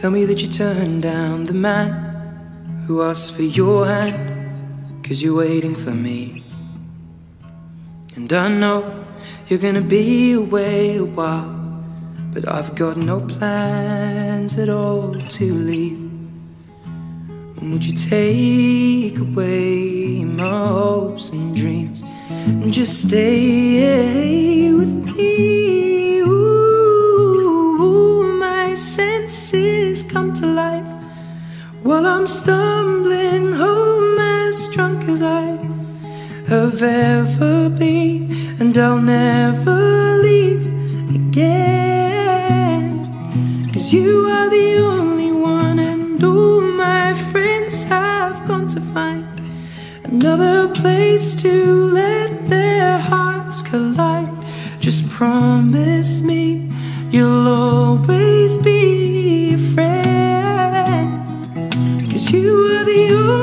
Tell me that you turned down the man who asked for your hand, cause you're waiting for me. And I know you're gonna be away a while, but I've got no plans at all to leave. And would you take away my hopes and dreams and just stay with me? Come to life while I'm stumbling home as drunk as I have ever been, and I'll never leave again. Cause you are the only one, and all my friends have gone to find another place to let their hearts collide. Just promise me you'll always were the only